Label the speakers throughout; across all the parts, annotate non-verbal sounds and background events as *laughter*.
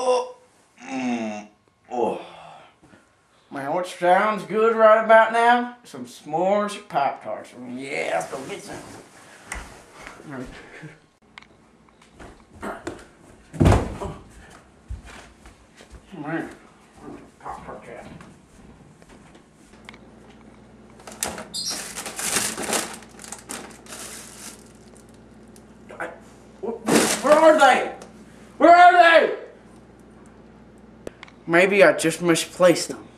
Speaker 1: Oh, mm, oh. Man, what sounds good right about now? Some s'mores Pop Tarts. Yeah, let's go get some. Man, Pop Tart cat. Where are they? Where are they? Maybe I just misplaced them.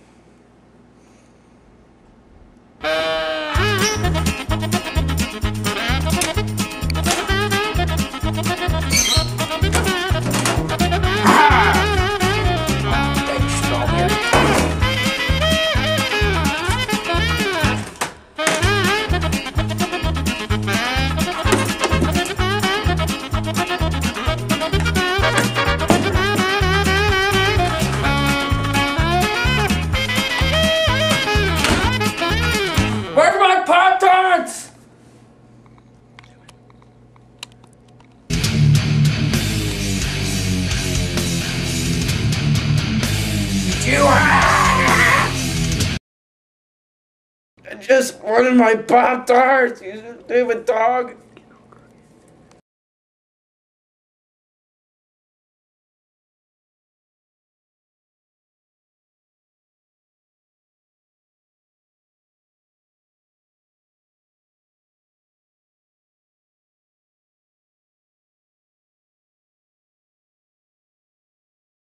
Speaker 1: Where's my Pop Tarts? *laughs* I just wanted my Pop Tarts, you stupid dog.